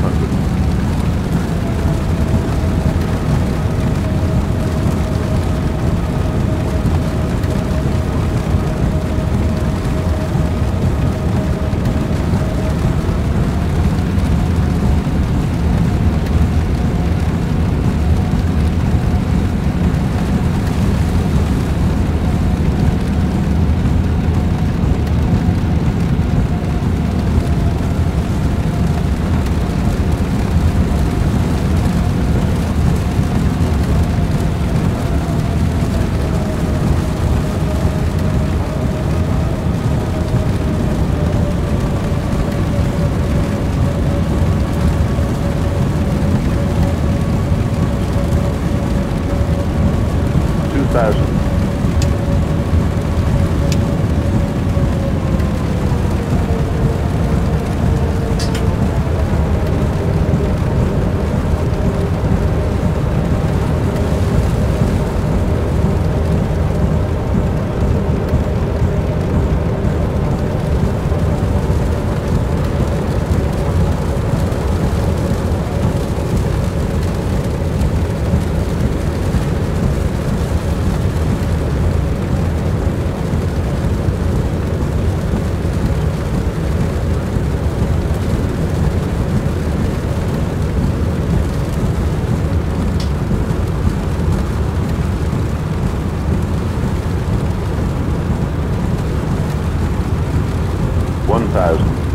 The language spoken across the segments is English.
2,500. этаж. 1,000.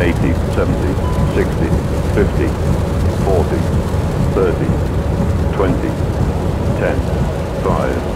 80, 70, 60, 50, 40, 30, 20, 10, 5,